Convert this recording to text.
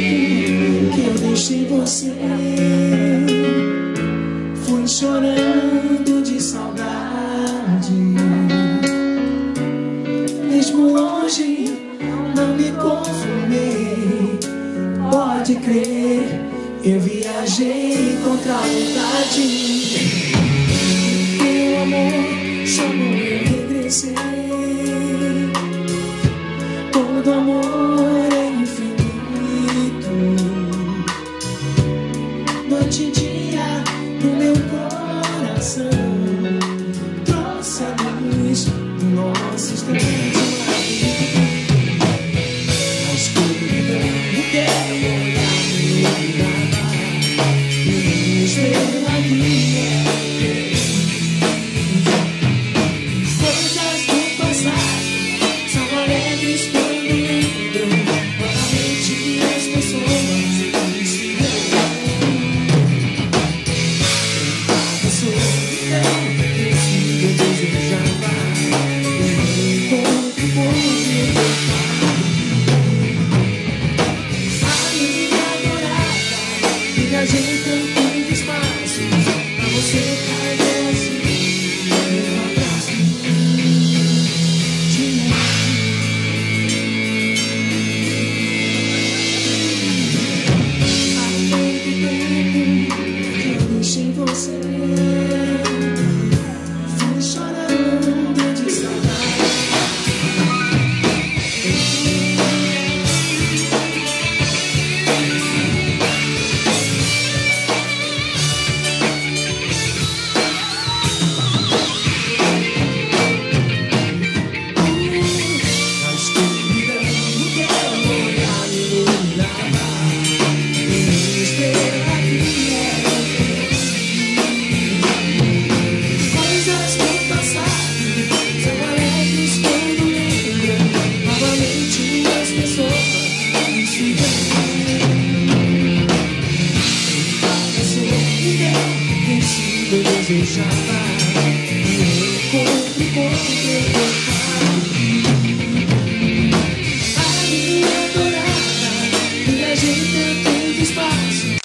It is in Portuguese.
que eu deixei você. Fui chorando de saudade. Mesmo longe, não me conformei. Pode crer, eu viajei contra a vontade. Meu amor chamou, eu regressei. Todo amor Noite dia no meu coração. Trouxe luz instante. 我却太过 eu desejava E eu encontro o corpo teu corpo A minha adorada Me ajeita todo espaço.